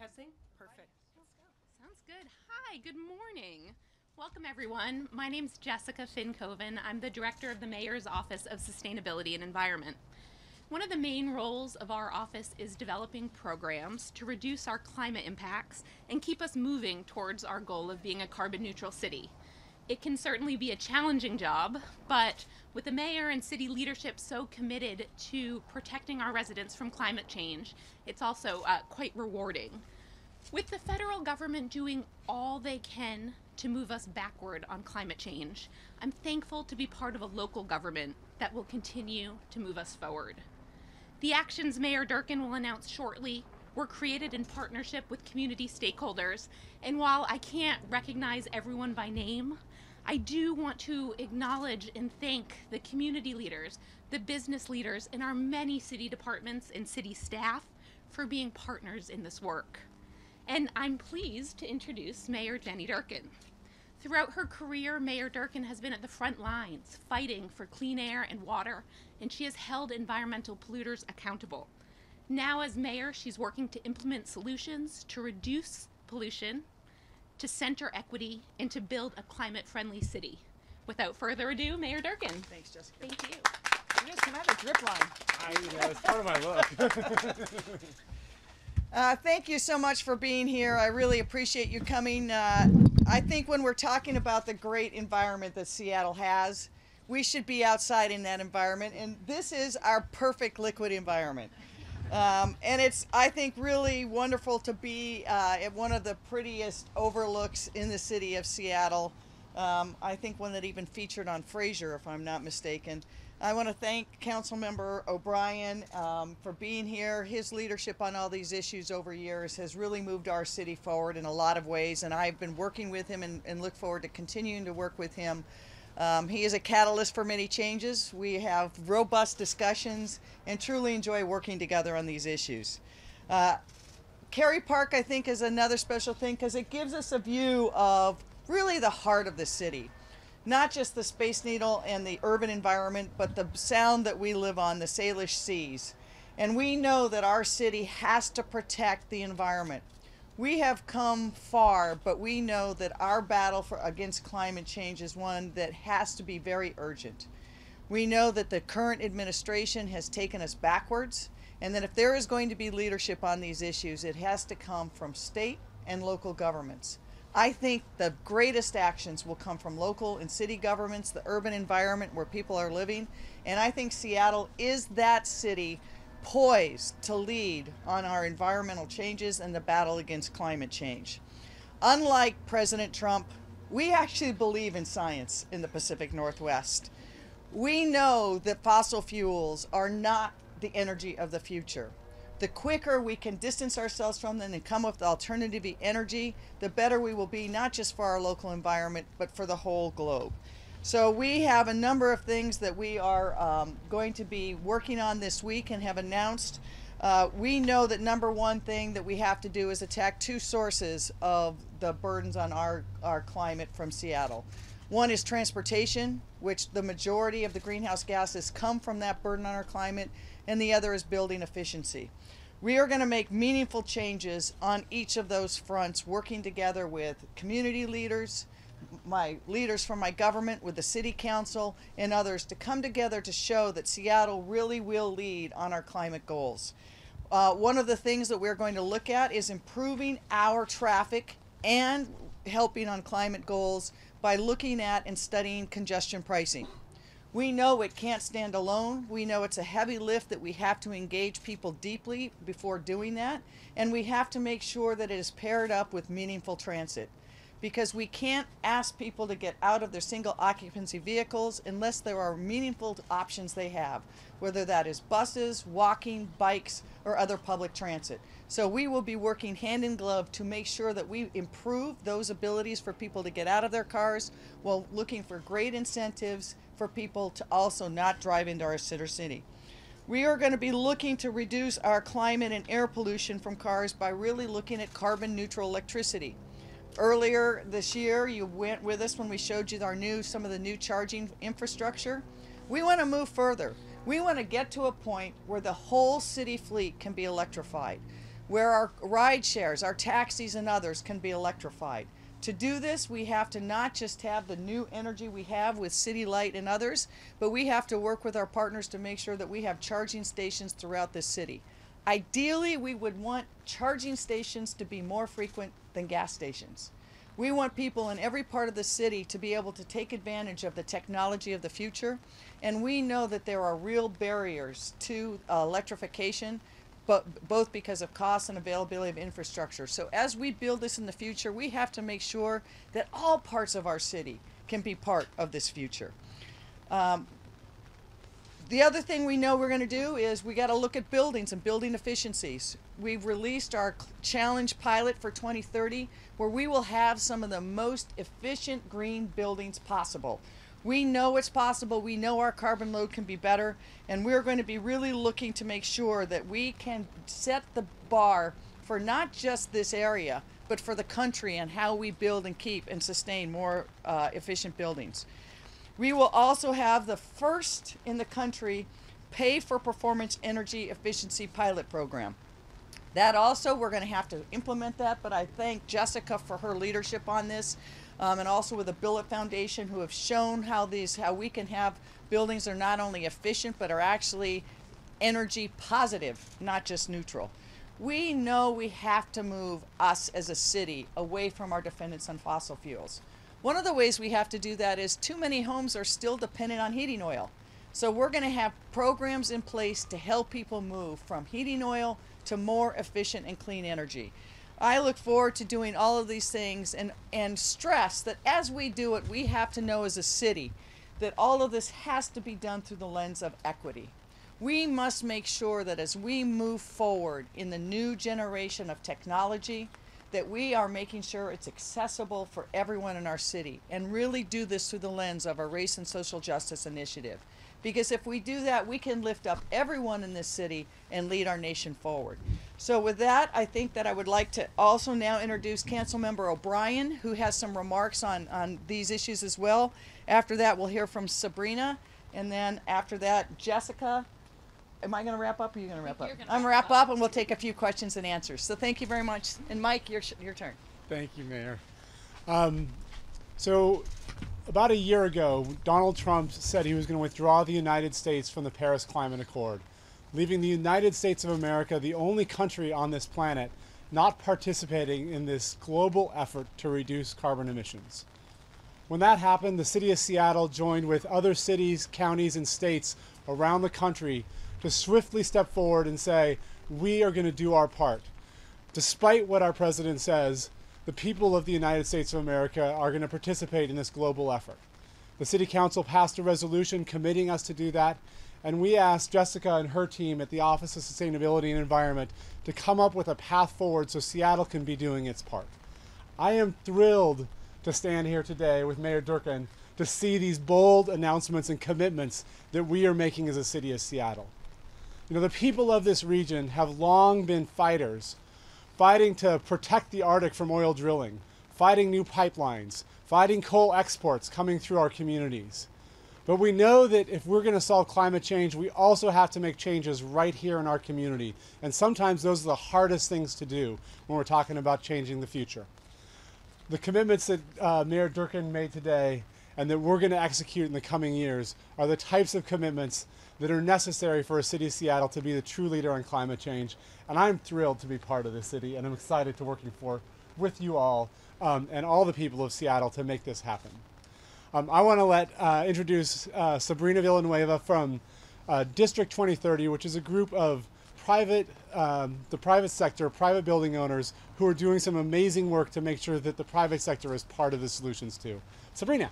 Testing? Perfect. Sounds good. Hi, good morning. Welcome, everyone. My name is Jessica Finn Coven. I'm the director of the Mayor's Office of Sustainability and Environment. One of the main roles of our office is developing programs to reduce our climate impacts and keep us moving towards our goal of being a carbon neutral city. It can certainly be a challenging job, but with the mayor and city leadership so committed to protecting our residents from climate change, it's also uh, quite rewarding. With the federal government doing all they can to move us backward on climate change, I'm thankful to be part of a local government that will continue to move us forward. The actions Mayor Durkan will announce shortly were created in partnership with community stakeholders, and while I can't recognize everyone by name, I do want to acknowledge and thank the community leaders, the business leaders, and our many city departments and city staff for being partners in this work. And I'm pleased to introduce Mayor Jenny Durkan. Throughout her career, Mayor Durkan has been at the front lines fighting for clean air and water, and she has held environmental polluters accountable. Now, as mayor, she's working to implement solutions to reduce pollution, to center equity, and to build a climate friendly city. Without further ado, Mayor Durkan. Thanks, Jessica. Thank you. You guys can have a drip line. I, you know, it's part of my look. Uh, thank you so much for being here. I really appreciate you coming. Uh, I think when we're talking about the great environment that Seattle has, we should be outside in that environment, and this is our perfect liquid environment. Um, and it's, I think, really wonderful to be uh, at one of the prettiest overlooks in the city of Seattle. Um, I think one that even featured on Frasier, if I'm not mistaken. I want to thank Councilmember O'Brien um, for being here. His leadership on all these issues over years has really moved our city forward in a lot of ways, and I've been working with him and, and look forward to continuing to work with him. Um, he is a catalyst for many changes. We have robust discussions and truly enjoy working together on these issues. Uh, Kerry Park, I think, is another special thing because it gives us a view of really the heart of the city not just the Space Needle and the urban environment, but the sound that we live on, the Salish Seas. And we know that our city has to protect the environment. We have come far, but we know that our battle for, against climate change is one that has to be very urgent. We know that the current administration has taken us backwards, and that if there is going to be leadership on these issues, it has to come from state and local governments. I think the greatest actions will come from local and city governments, the urban environment where people are living. And I think Seattle is that city poised to lead on our environmental changes and the battle against climate change. Unlike President Trump, we actually believe in science in the Pacific Northwest. We know that fossil fuels are not the energy of the future the quicker we can distance ourselves from them and come up with alternative energy, the better we will be, not just for our local environment, but for the whole globe. So we have a number of things that we are um, going to be working on this week and have announced. Uh, we know that number one thing that we have to do is attack two sources of the burdens on our, our climate from Seattle. One is transportation, which the majority of the greenhouse gases come from that burden on our climate, and the other is building efficiency. We are going to make meaningful changes on each of those fronts, working together with community leaders, my leaders from my government, with the city council, and others to come together to show that Seattle really will lead on our climate goals. Uh, one of the things that we're going to look at is improving our traffic and helping on climate goals by looking at and studying congestion pricing. We know it can't stand alone. We know it's a heavy lift that we have to engage people deeply before doing that. And we have to make sure that it is paired up with meaningful transit. Because we can't ask people to get out of their single occupancy vehicles unless there are meaningful options they have, whether that is buses, walking, bikes, or other public transit. So we will be working hand in glove to make sure that we improve those abilities for people to get out of their cars while looking for great incentives for people to also not drive into our center city. We are going to be looking to reduce our climate and air pollution from cars by really looking at carbon neutral electricity. Earlier this year, you went with us when we showed you our new, some of the new charging infrastructure. We want to move further. We want to get to a point where the whole city fleet can be electrified. where our ride shares, our taxis, and others can be electrified. To do this, we have to not just have the new energy we have with City Light and others, but we have to work with our partners to make sure that we have charging stations throughout the city. Ideally, we would want charging stations to be more frequent than gas stations. We want people in every part of the city to be able to take advantage of the technology of the future, and we know that there are real barriers to uh, electrification but both because of cost and availability of infrastructure. So as we build this in the future, we have to make sure that all parts of our city can be part of this future. Um, the other thing we know we're going to do is we got to look at buildings and building efficiencies. We've released our challenge pilot for 2030 where we will have some of the most efficient green buildings possible. We know it's possible. We know our carbon load can be better. And we're going to be really looking to make sure that we can set the bar for not just this area, but for the country and how we build and keep and sustain more uh, efficient buildings. We will also have the first in the country pay for performance energy efficiency pilot program. That also, we're going to have to implement that, but I thank Jessica for her leadership on this um, and also with the Bullitt Foundation who have shown how these how we can have buildings that are not only efficient but are actually energy positive, not just neutral. We know we have to move us as a city away from our dependence on fossil fuels. One of the ways we have to do that is too many homes are still dependent on heating oil. So we're going to have programs in place to help people move from heating oil to more efficient and clean energy. I look forward to doing all of these things and, and stress that as we do it, we have to know as a city that all of this has to be done through the lens of equity. We must make sure that as we move forward in the new generation of technology, that we are making sure it's accessible for everyone in our city and really do this through the lens of our race and social justice initiative. Because if we do that, we can lift up everyone in this city and lead our nation forward. So with that, I think that I would like to also now introduce Council Member O'Brien, who has some remarks on, on these issues as well. After that, we'll hear from Sabrina, and then after that, Jessica. Am I going to wrap up, or are you going to wrap up? you're gonna I'm wrap wrap up. up, and we'll take a few questions and answers. So thank you very much. And Mike, your sh- your turn. Thank you, Mayor. Um, so, about a year ago, Donald Trump said he was going to withdraw the United States from the Paris Climate Accord, leaving the United States of America the only country on this planet not participating in this global effort to reduce carbon emissions. When that happened, the city of Seattle joined with other cities, counties, and states around the country to swiftly step forward and say, we are going to do our part. Despite what our president says, the people of the United States of America are going to participate in this global effort. The City Council passed a resolution committing us to do that, and we asked Jessica and her team at the Office of Sustainability and Environment to come up with a path forward so Seattle can be doing its part. I am thrilled to stand here today with Mayor Durkan to see these bold announcements and commitments that we are making as a city of Seattle. You know, the people of this region have long been fighters, fighting to protect the Arctic from oil drilling, fighting new pipelines, fighting coal exports coming through our communities. But we know that if we're going to solve climate change, we also have to make changes right here in our community. And sometimes those are the hardest things to do when we're talking about changing the future. The commitments that uh, Mayor Durkan made today and that we're going to execute in the coming years are the types of commitments that are necessary for a city of Seattle to be the true leader on climate change. And I'm thrilled to be part of this city, and I'm excited to working for with you all um, and all the people of Seattle to make this happen. Um, I want to let uh, introduce uh, Sabrina Villanueva from uh, District 2030, which is a group of private, um, the private sector, private building owners who are doing some amazing work to make sure that the private sector is part of the solutions too. Sabrina.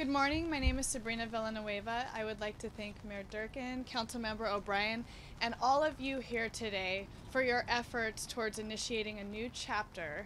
Good morning. My name is Sabrina Villanueva. I would like to thank Mayor Durkan, Councilmember O'Brien, and all of you here today for your efforts towards initiating a new chapter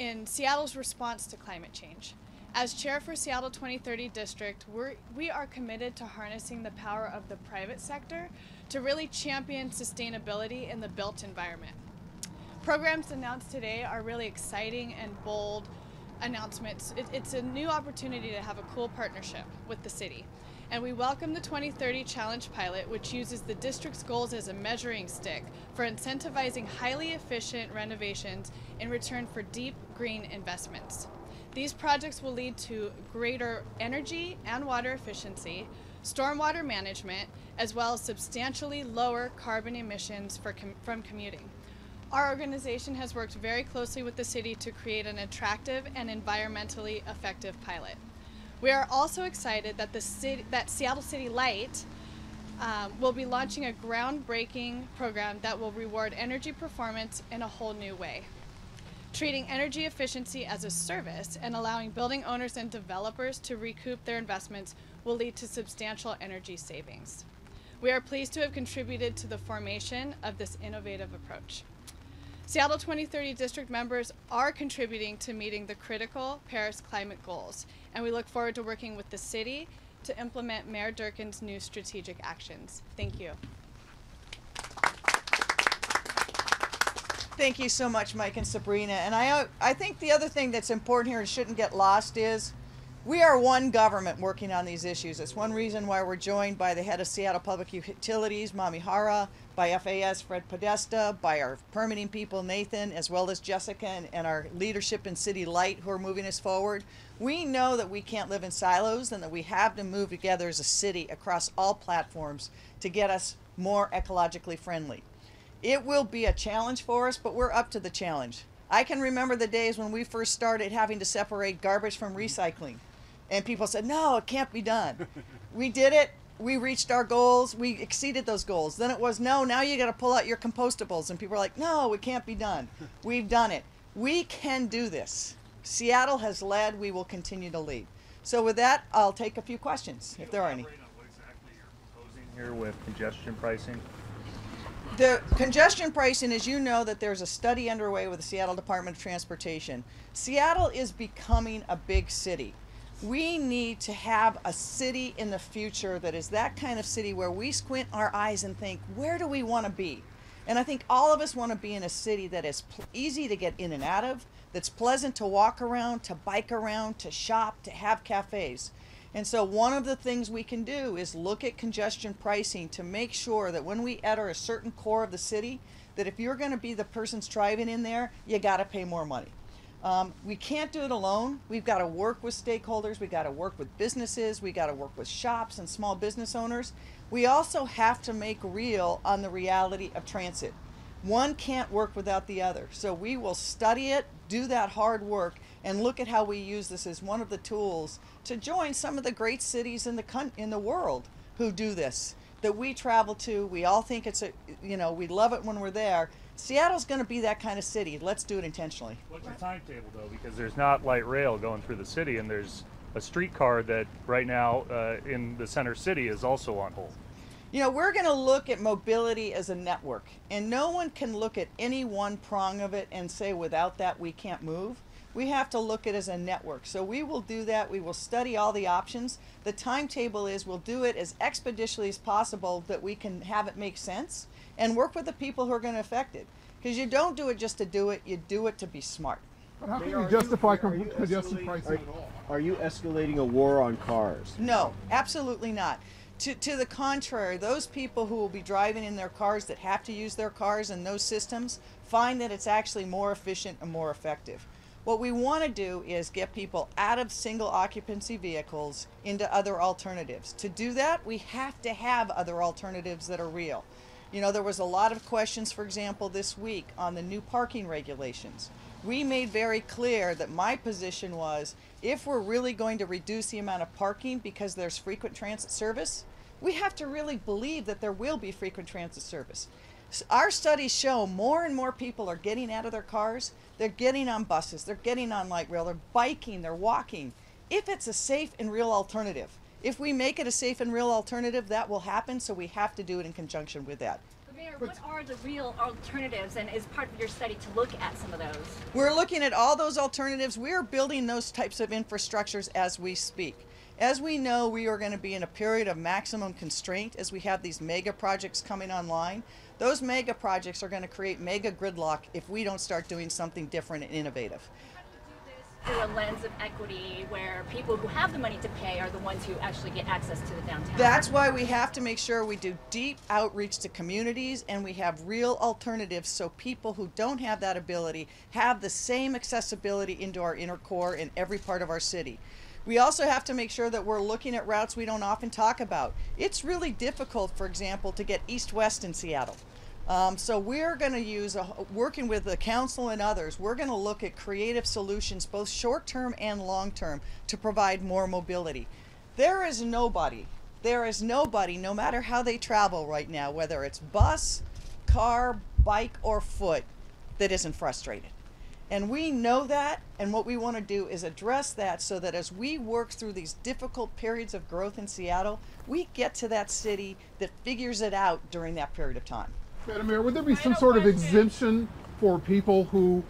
in Seattle's response to climate change. As chair for Seattle 2030 District, we're, we are committed to harnessing the power of the private sector to really champion sustainability in the built environment. Programs announced today are really exciting and bold announcements. It, it's a new opportunity to have a cool partnership with the city. and we welcome the 2030 Challenge pilot, which uses the district's goals as a measuring stick for incentivizing highly efficient renovations in return for deep green investments. These projects will lead to greater energy and water efficiency, stormwater management, as well as substantially lower carbon emissions com- from commuting. Our organization has worked very closely with the city to create an attractive and environmentally effective pilot. We are also excited that the city, that Seattle City Light um, will be launching a groundbreaking program that will reward energy performance in a whole new way. Treating energy efficiency as a service and allowing building owners and developers to recoup their investments will lead to substantial energy savings. We are pleased to have contributed to the formation of this innovative approach. Seattle 2030 district members are contributing to meeting the critical Paris climate goals, and we look forward to working with the city to implement Mayor Durkan's new strategic actions. Thank you. Thank you so much, Mike and Sabrina. And I, I think the other thing that's important here and shouldn't get lost is we are one government working on these issues. It's one reason why we're joined by the head of Seattle Public Utilities, Mami Hara, by FAS, Fred Podesta, by our permitting people, Nathan, as well as Jessica, and, and our leadership in City Light who are moving us forward. We know that we can't live in silos and that we have to move together as a city across all platforms to get us more ecologically friendly. It will be a challenge for us, but we're up to the challenge. I can remember the days when we first started having to separate garbage from recycling. And people said, no, it can't be done. we did it. We reached our goals. We exceeded those goals. Then it was, no, now you got to pull out your compostables. And people are like, no, it can't be done. We've done it. We can do this. Seattle has led. We will continue to lead. So, with that, I'll take a few questions if there are any. What exactly you're proposing here with congestion pricing? The congestion pricing, as you know, that there's a study underway with the Seattle Department of Transportation. Seattle is becoming a big city we need to have a city in the future that is that kind of city where we squint our eyes and think, where do we want to be? And I think all of us want to be in a city that is easy to get in and out of, that's pleasant to walk around, to bike around, to shop, to have cafes. And so, one of the things we can do is look at congestion pricing to make sure that when we enter a certain core of the city, that if you're going to be the person driving in there, you got to pay more money. Um, we can't do it alone. We've got to work with stakeholders. We've got to work with businesses. We've got to work with shops and small business owners. We also have to make real on the reality of transit. One can't work without the other. So we will study it, do that hard work, and look at how we use this as one of the tools to join some of the great cities in the in the world who do this. That we travel to. We all think it's a, you know, we love it when we're there Seattle's going to be that kind of city. Let's do it intentionally. What's your timetable though? Because there's not light rail going through the city, and there's a streetcar that right now uh, in the center city is also on hold. You know, we're going to look at mobility as a network, and no one can look at any one prong of it and say without that we can't move. We have to look at it as a network. So we will do that. We will study all the options. The timetable is we'll do it as expeditiously as possible that we can have it make sense and work with the people who are going to affect it. Because you don't do it just to do it, you do it to be smart. But how can you justify congestion pricing at all? Are you escalating a war on cars? No, absolutely not. To, to the contrary, those people who will be driving in their cars that have to use their cars and those systems find that it's actually more efficient and more effective. What we want to do is get people out of single occupancy vehicles into other alternatives. To do that, we have to have other alternatives that are real. You know, there was a lot of questions, for example, this week on the new parking regulations. We made very clear that my position was if we're really going to reduce the amount of parking because there's frequent transit service, we have to really believe that there will be frequent transit service. Our studies show more and more people are getting out of their cars, they're getting on buses, they're getting on light rail, they're biking, they're walking. If it's a safe and real alternative, if we make it a safe and real alternative, that will happen, so we have to do it in conjunction with that. Mayor, what are the real alternatives, and is part of your study to look at some of those? We're looking at all those alternatives. We're building those types of infrastructures as we speak. As we know, we are going to be in a period of maximum constraint as we have these mega projects coming online. Those mega projects are going to create mega gridlock if we don't start doing something different and innovative. Through a lens of equity where people who have the money to pay are the ones who actually get access to the downtown. That's why we have to make sure we do deep outreach to communities and we have real alternatives so people who don't have that ability have the same accessibility into our inner core in every part of our city. We also have to make sure that we're looking at routes we don't often talk about. It's really difficult, for example, to get east west in Seattle. Um, so we're going to use, a, working with the council and others, we're going to look at creative solutions, both short term and long term, to provide more mobility. There is nobody, there is nobody, no matter how they travel right now, whether it's bus, car, bike, or foot, that isn't frustrated. And we know that, and what we want to do is address that so that as we work through these difficult periods of growth in Seattle, we get to that city that figures it out during that period of time. Madam Mayor, would there be some sort of exemption for people who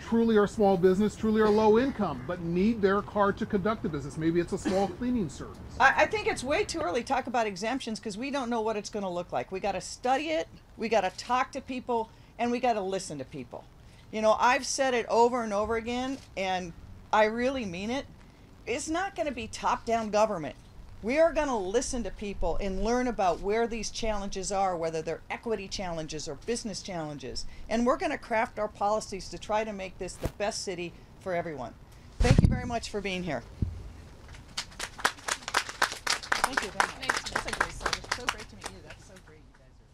truly are small business, truly are low income, but need their car to conduct the business? Maybe it's a small cleaning service. I, I think it's way too early to talk about exemptions because we don't know what it's going to look like. We got to study it, we got to talk to people, and we got to listen to people. You know, I've said it over and over again, and I really mean it. It's not going to be top down government. We are going to listen to people and learn about where these challenges are, whether they're equity challenges or business challenges. And we're going to craft our policies to try to make this the best city for everyone. Thank you very much for being here. Thank you very much. That's a great song. It's so great to meet you. That's so great. You guys are.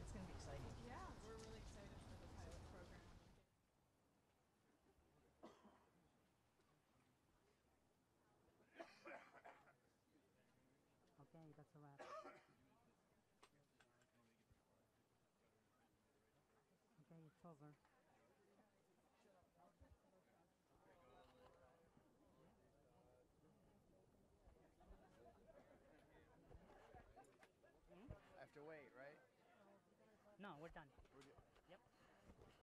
It's going to be exciting. Yeah, we're really excited for the pilot program. Okay, that's a wrap. Okay, it's over. I have to wait, right? No, we're done.